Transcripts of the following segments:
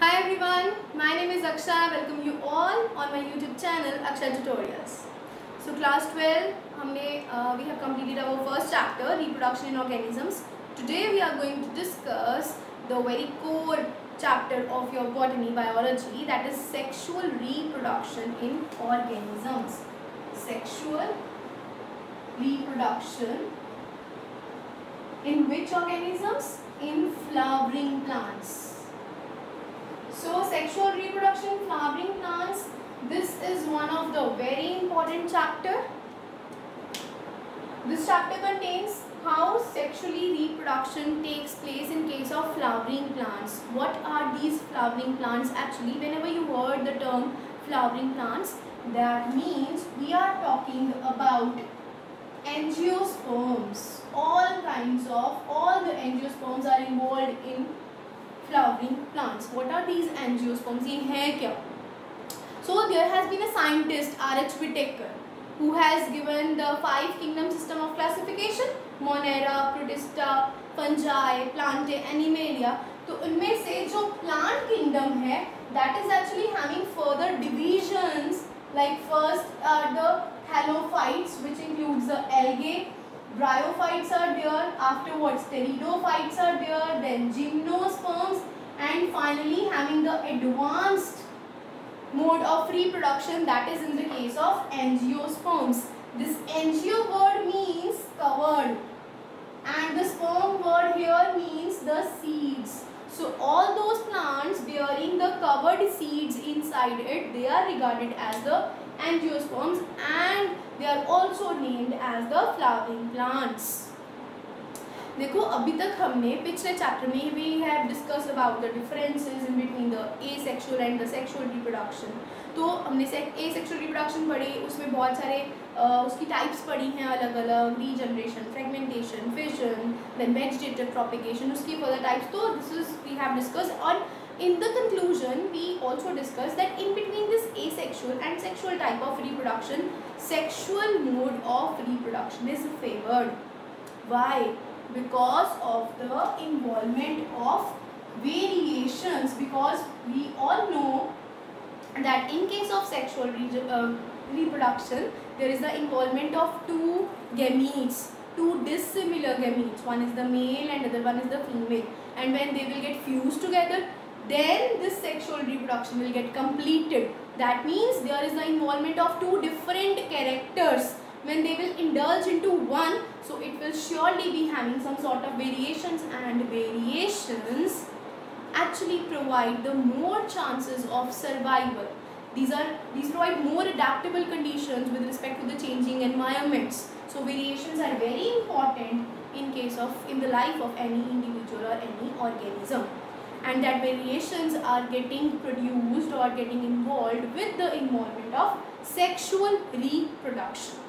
Hi everyone, my name is Aksha. I welcome you all on my YouTube channel Aksha Tutorials. So class 12, हमने uh, we have completed our first chapter reproduction in organisms. Today we are going to discuss the very core chapter of your botany biology that is sexual reproduction in organisms. Sexual reproduction in which organisms? In flowering plants. Sexual reproduction in flowering plants, this is one of the very important chapter. This chapter contains how sexually reproduction takes place in case of flowering plants. What are these flowering plants actually? Whenever you heard the term flowering plants, that means we are talking about angiosperms. All kinds of, all the angiosperms are involved in flowering plants. What are these angiosperms? ये हैं क्या? So there has been a scientist R.H. Whitaker who has given the five kingdom system of classification Monera, Protista, Fungi, Plantae, Animalia. तो उनमें से जो plant kingdom है that is actually having further divisions like first are the halophytes which includes the algae bryophytes are there afterwards. Pteridophytes are there then gymnosperms and finally having the advanced mode of reproduction that is in the case of angiosperms. This angio word means covered and the sperm word here means the seeds. So all those plants bearing the covered seeds inside it they are regarded as the angiosperms and they are also named as the flowering plants. देखो अभी तक हमने पिछले chapter में we have discuss about the differences in between the asexual and the sexual reproduction तो हमने ए sexual reproduction पढ़ी उसमें बहुत सारे uh, उसकी टाइप्स पढ़ी हैं अलग अलग regeneration fragmentation fission then vegetative propagation उसकी फर्दर टाइप्स तो this is we have discuss और in the conclusion we also discussed that in between this asexual and sexual type of reproduction sexual mode of reproduction is favored. Why? Because of the involvement of variations because we all know that in case of sexual uh, reproduction there is the involvement of two gametes two dissimilar gametes. One is the male and other one is the female. And when they will get fused together then this sexual reproduction will get completed. That means there is the involvement of two different characters. When they will indulge into one so it will surely be having some sort of variations and variations actually provide the more chances of survival. These are these provide more adaptable conditions with respect to the changing environments. So variations are very important in case of in the life of any individual or any organism and that variations are getting produced or getting involved with the involvement of sexual reproduction.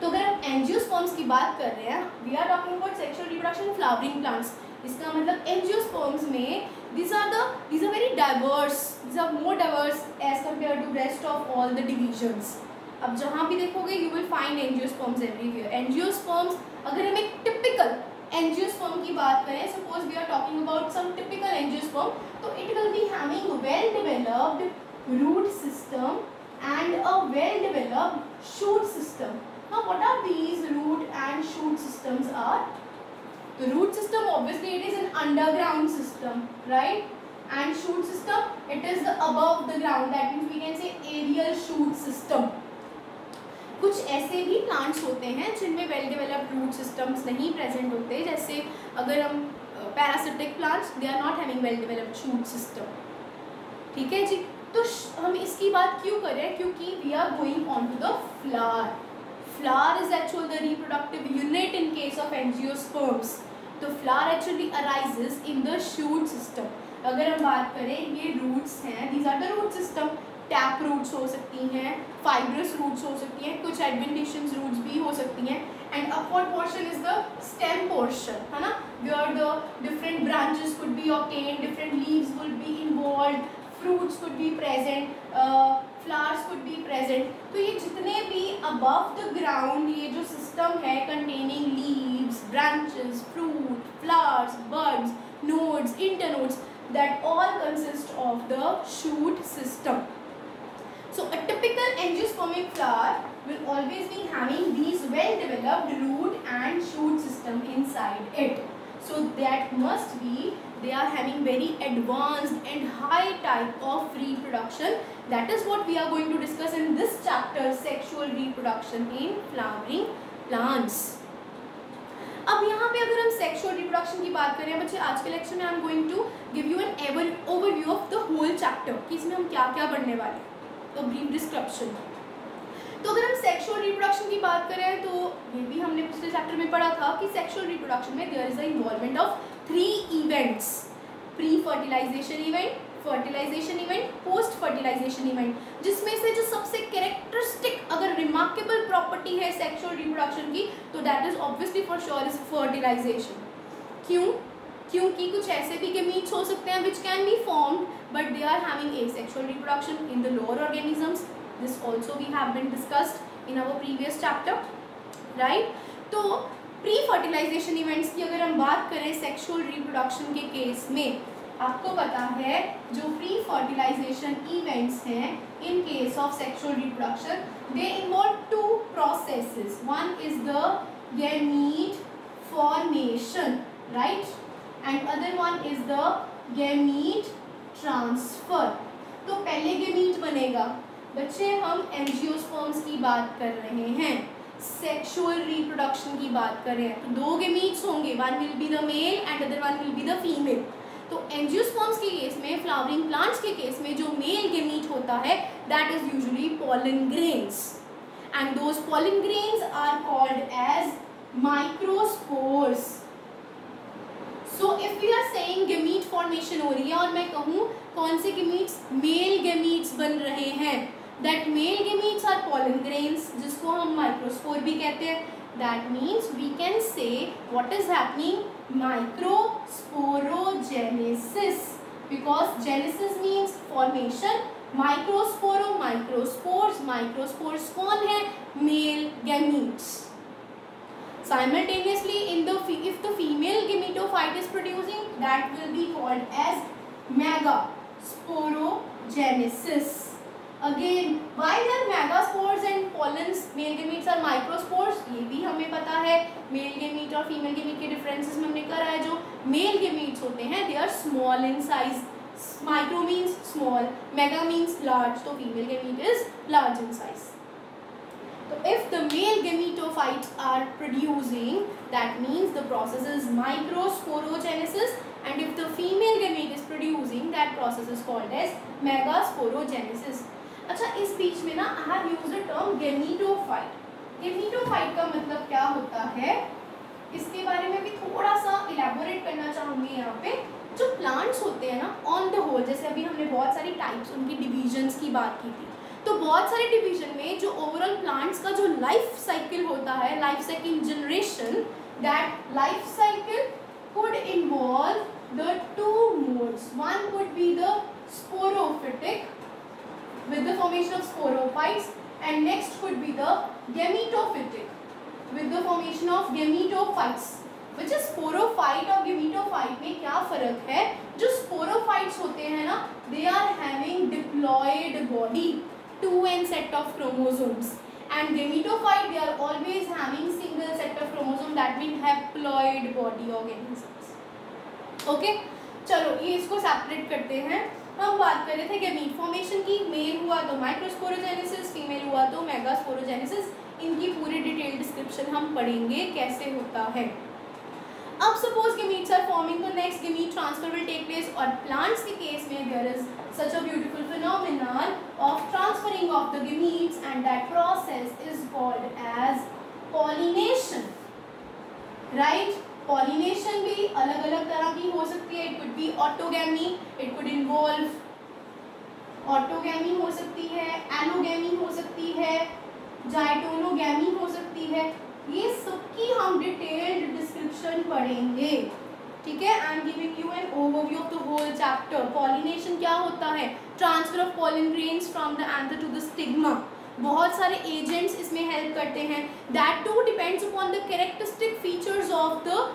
तो अगर हम angiosperms की बात कर रहे हैं we are talking about sexual reproduction flowering plants इसका मतलब एंजियोस्पर्म्स में these are the these are very diverse these are more diverse as compared to rest of all the divisions अब जहाँ भी देखोगे you will find angiosperms everywhere angiosperms अगर हम एक टिपिकल एंजियोस्पर्म की बात करें suppose we are talking about some typical angiosperm तो it will be having well developed root system and a well developed shoot system now what are these root and shoot systems are the root system obviously it is an underground system right and shoot system it is the above the ground that means we can say aerial shoot system कुछ ऐसे भी plants होते हैं जिनमें well developed root systems नहीं present होते जैसे अगर हम parasitic plants they are not having well developed shoot system ठीक है जी? तो हम इसकी बात क्यों कर क्योंकि we are going on to the flower flower is actually the reproductive unit in case of angiosperms. तो flower actually arises in the shoot system. अगर हम बात करें, ये रूट्स हैं, these are the root system tap roots हो सकती हैं फाइब्रस रूट्स हो सकती हैं, कुछ एडवेंटिशियस रूट्स भी हो सकती हैं। And upward portion is the stem portion है ना where the different branches could be obtain different leaves will be involve fruits could be present flowers could be present तो ये जितने भी अबव द ग्राउंड ये जो सिस्टम है containing leaves branches fruit flowers birds nodes internodes that all consist of the shoot system. So a typical angiospermic flower will always be having these well developed root and shoot system inside it. So that must be they are having very advanced and high type of reproduction. That is what we are going to discuss in this chapter sexual reproduction in flowering plants. अब यहाँ पे अगर हम sexual reproduction की बात करें बच्चे आज के लेक्चर में I am going to give you an ever overview of the whole chapter कि इसमें हम क्या क्या पढ़ने वाले तो ब्रीफ डिस्क्रिप्शन तो अगर हम सेक्सुअल रिप्रोडक्शन की बात करें तो ये भी हमने पिछले चैप्टर में पढ़ा था कि सेक्सुअल रिप्रोडक्शन में there is the involvement of three events pre fertilization event fertilization event post fertilization event जिसमें से जो सबसे कैरेक्टरिस्टिक अगर रिमार्केबल प्रॉपर्टी है सेक्सुअल रिप्रोडक्शन की तो that is obviously for sure is fertilization क्यों? क्योंकि कुछ ऐसे भी गेमीट्स हो सकते हैं which can be formed but they are having asexual reproduction in the lower organisms this also we have been discussed in our previous chapter right तो pre fertilisation events की अगर हम बात करें सेक्सुअल रिप्रोडक्शन के केस में, आपको पता है जो प्री फर्टिलाइजेशन इवेंट्स हैं in case of sexual reproduction they involve two processes one is the gamete formation right and other one is the gamete transfer तो पहले गैमीट बनेगा। बच्चे, हम एंजियोस्पर्म्स की बात कर रहे हैं। सेक्सुअल रिप्रोडक्शन की बात करें तो दो गेमीट्स होंगे। One will be the male and other one will be the female तो एंजियोस्पर्म्स के केस में फ्लावरिंग प्लांट्स के केस में जो मेल गेमीट होता है that is usually pollen grains and those pollen grains are called as microspores if you are saying gamete formation हो रही है और मैं कहूँ कौन से गेमीट्स मेल गेमीट्स बन रहे हैं। That male gametes are pollen grains जिसको हम माइक्रोस्कोर भी कहते हैं। That means we can say what is happening microsporogenesis because genesis means formation microspore microspores microspores कौन है? Male gametes simultaneously, in the if the female gametophyte is producing, that will be called as megasporogenesis. Again Y are megaspores and pollens male gametes are microspores ये भी हमें पता है। Male gamete और female gamete के differences में हमने करा है जो मेल गेमीट्स होते हैं they are small in size micro means small mega means large तो female gamete is large in size तो if the male gametophytes are producing that means the process is microsporogenesis and if the female gamete is producing that process is called as megasporogenesis अच्छा इस बीच में ना I have used the term gametophyte gametophyte का मतलब क्या होता है? इसके बारे में भी थोड़ा सा इलेबोरेट करना चाहूँगी यहाँ पे। जो प्लांट्स होते हैं ना ऑन द होल जैसे अभी हमने बहुत सारी टाइप्स उनकी डिविजन्स की बात की थी। तो बहुत सारे डिवीज़न में जो ओवरऑल प्लांट्स का जो लाइफ साइकिल होता है life cycle generation that life cycle could involve the two modes one would be the sporophytic with the formation of sporophytes and next could be the gametophytic with the formation of gametophytes which is sporophyte और gametophyte में क्या फ़र्क है? जो sporophytes होते हैं ना they are having diploid body two n set of chromosomes and gametophyte they are always having single set of chromosome that mean haploid body organisms okay चलो ये इसको सेपरेट करते हैं हम बात कर रहे थे गेमीट फॉर्मेशन की मेल हुआ तो माइक्रोस्पोरोजेनेसिस फीमेल हुआ तो मेगास्पोरोजेनेसिस इनकी पूरी डिटेल डिस्क्रिप्शन हम पढ़ेंगे कैसे होता है अब सपोज़ गेमीट्स आर फॉर्मिंग तो next gamete transfer will take place और प्लांट्स के केस में there is such a beautiful phenomenon of transferring of the gametes and that process is called as pollination right pollination भी अलग अलग तरह की हो सकती है। It could be autogamy it could involve autogamy हो सकती है एनोगैमी हो सकती है जाइटोनोगैमी हो सकती है। ये सबकी हम डिटेल्ड डिस्क्रिप्शन पढ़ेंगे। ठीक है? I am giving you an overview of the whole chapter pollination क्या होता है? Transfer of pollen grains from the anther to the stigma बहुत सारे एजेंट्स इसमें हेल्प करते हैं। That too depends upon the characteristic features of the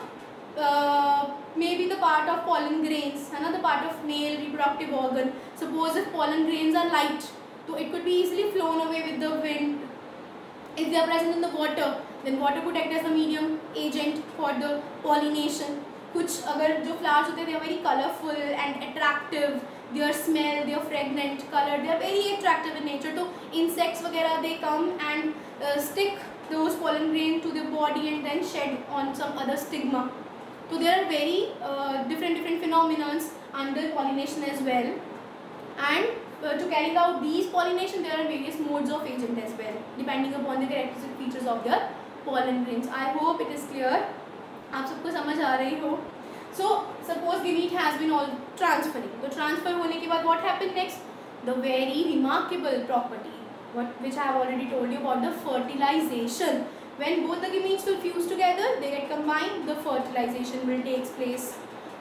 may be the part of pollen grains, है ना? The part of male reproductive organ. Suppose if pollen grains are light so it could be easily flown away with the wind. If they are present in the water then water could act as the medium agent for the pollination कुछ अगर जो flowers होते हैं they are very colourful and attractive their smell their fragrant colour they are very attractive in nature तो insects वगैरह they come and stick those pollen grain to the body and then shed on some other stigma. So there are very uh, different different phenomena under pollination as well. And uh, to carry out these pollination, there are various modes of agent as well, depending upon the characteristic features of their pollen grains. I hope it is clear. आप सबको समझ आ रही हो so suppose gamete has been all transferring तो transfer होने के बाद what happen next the very remarkable property what which I have already told you about the fertilization when both the gametes will fuse together they get combined the fertilization will take place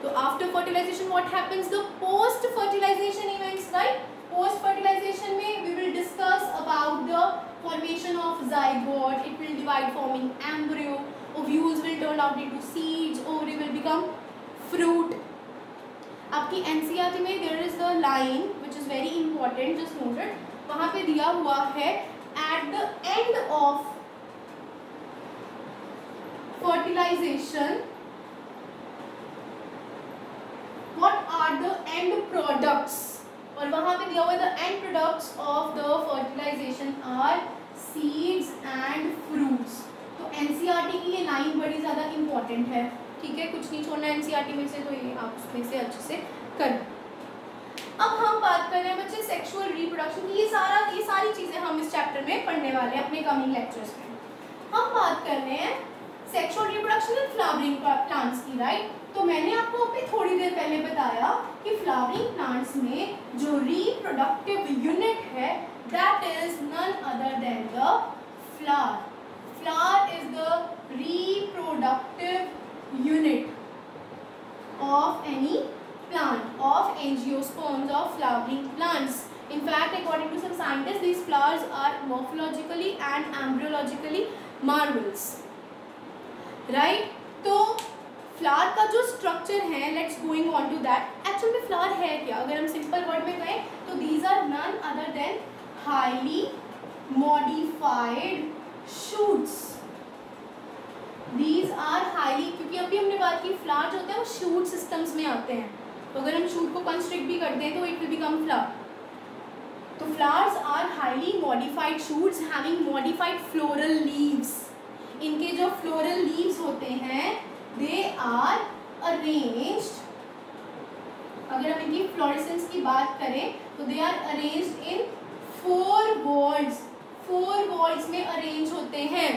so after fertilization what happens the post fertilization events right post fertilization about the formation of zygote it will divide forming embryo ovules will turn out into seeds ovary will become fruit आपकी NCERT में there is the line which is very important just noted वहाँ पे दिया हुआ है at the end of fertilization what are the end products और वहाँ पे दिया हुआ the end products of the fertilization are seeds and fruits तो एनसीईआरटी की ये लाइन बड़ी ज़्यादा इंपॉर्टेंट है। ठीक है, कुछ नहीं छोड़ना एनसीईआरटी में से तो ये आप उसमें से अच्छे से कर अब हम बात कर रहे हैं बच्चे सेक्सुअल रिप्रोडक्शन की। ये सारा, ये सारी चीज़ें हम इस चैप्टर में पढ़ने वाले हैं, अपने कमिंग लेक्चर्स में। हम बात कर रहे हैं sexual reproduction in flowering plants की राइट तो मैंने आपको अभी थोड़ी देर पहले बताया कि फ्लावरिंग प्लांट्स में जो रिप्रोडक्टिव यूनिट है that is none other than the flower flower is the reproductive unit of any plant of angiosperms of flowering plants In fact, according to some scientists, these flowers are morphologically and embryologically marvels, right? So, flower का जो structure है let's going on to that actual में flower है क्या? अगर हम simple word में कहें तो these are none other than highly modified shoots these are highly, क्योंकि अभी हमने बात की फ्लावर जो होते हैं, वो शूट सिस्टम्स में आते हैं। तो अगर हम शूट को कंस्ट्रिक्ट भी करते हैं तो इट विल बिकम फ्लावर तो flowers are highly modified shoots having modified floral leaves इनके जो फ्लोरल लीव्स होते हैं दे आर अरेंज्ड अगर हम इनकी फ्लोरेसेंस की बात करें तो they are arranged in four whorls four whorls में अरेंज होते हैं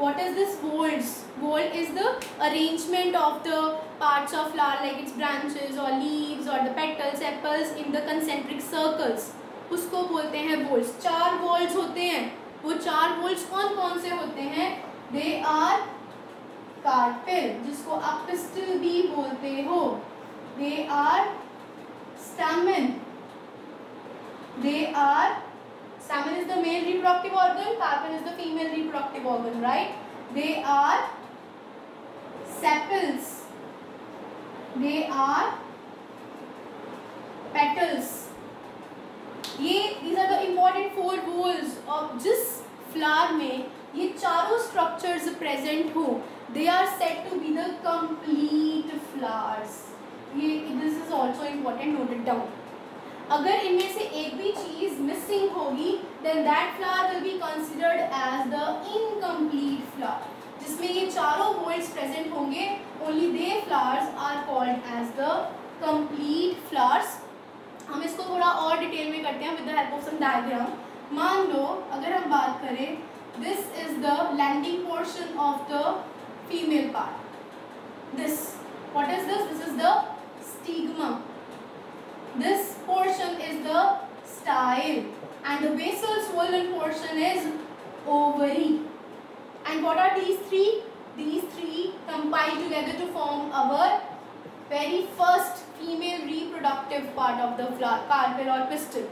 what is this folds fold is the arrangement of the parts of flower like its branches or leaves or the petals sepals in the concentric circles उसको बोलते हैं वोल्ड्स चार वोल्ड्स होते हैं वो चार वोल्ड्स कौन कौन से होते हैं दे आर कार्पेल जिसको आप पिस्टल भी बोलते हो. They are stamen they are stamen is the male reproductive organ carpel is the female reproductive organ right they are sepals they are petals ये these are the important four rules of जिस flower में ये चारों structures present हों they are said to be the complete flowers. ये, this is also important note it down. अगर इनमें से एक भी चीज़ मिसिंग होगी then that flower will be considered as the incomplete flower जिसमें ये चारों वर्ड्स प्रेजेंट होंगे only they flowers are called as the complete flowers हम इसको थोड़ा और डिटेल में करते हैं with the help of some diagram मान लो, अगर हम बात करें this is the landing portion of the female part this what is this this is the stigma this portion is the style and the basal swollen portion is ovary and what are these three these three combine together to form our very first female reproductive part of the flower carpel or pistil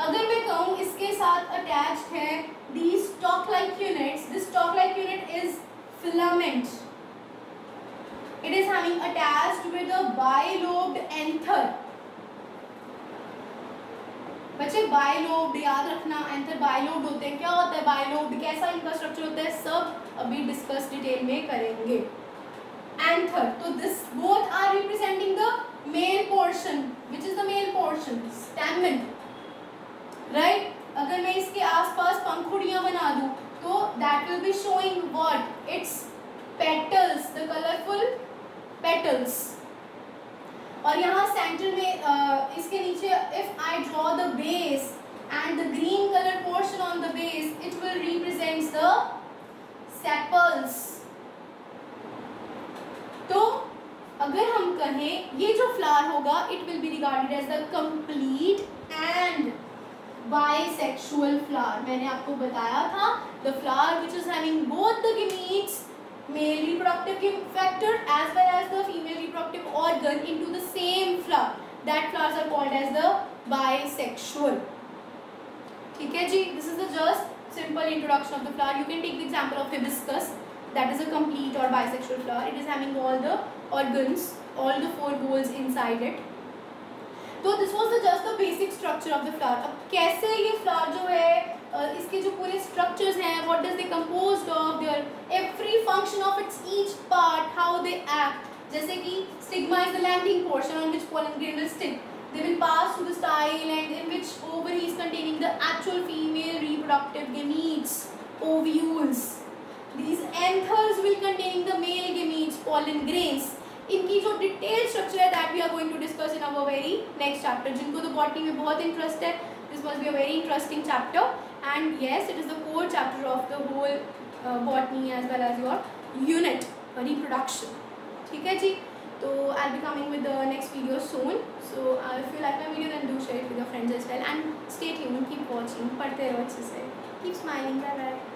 अगर मैं कहूँ इसके साथ attached है these stalk like units this stalk like unit is filament. It is having attached with a bilobed anther. बच्चे bilobed याद रखना anther bilobed होते हैं। क्या होता है बायलोब्ड कैसा इनका स्ट्रक्चर होता है? सब अभी डिस्कस डिटेल में करेंगे। एंथर तो this both are representing the male portion which is the male portion stamen right अगर मैं इसके आसपास पंखुड़ियाँ बना दूँ तो that will be showing what it's petals the colourful petals और यहाँ सेंटर में uh, इसके नीचे if I draw the base and the green colour portion on the base it will represents the sepals तो अगर हम कहें ये जो फ्लावर होगा it will be regarded as the complete and bisexual flower मैंने आपको बताया था The flower which is having both the gametes male reproductive factor as well as the female reproductive organ into the same flower. That flowers are called as the bisexual. ठीक है जी this is the just simple introduction of the flower. You can take the example of hibiscus that is a complete or bisexual flower. It is having all the organs, all the four holes inside it. तो this was the just the basic structure of the flower अब कैसे ये flower जो है इसके जो पूरे structures हैं what does they compose of their every function of its each part how they act जैसे कि stigma is the landing portion on which pollen grain will stick they will pass through the style and in which ovary is containing the actual female reproductive gametes ovules these anthers will contain the male gametes pollen grains इनकी जो detail structure है that we are going to discuss in our very next chapter जिनको तो botany में बहुत interest है, This must be a very interesting chapter. And yes it is the core chapter of the whole uh, botany as well as your unit uh, reproduction ठीक है जी तो I'll be coming with the next video soon so uh, if you like my video then do share it with your friends as well and stay tuned keep watching पढ़ते रहो अच्छे से keep smiling bye bye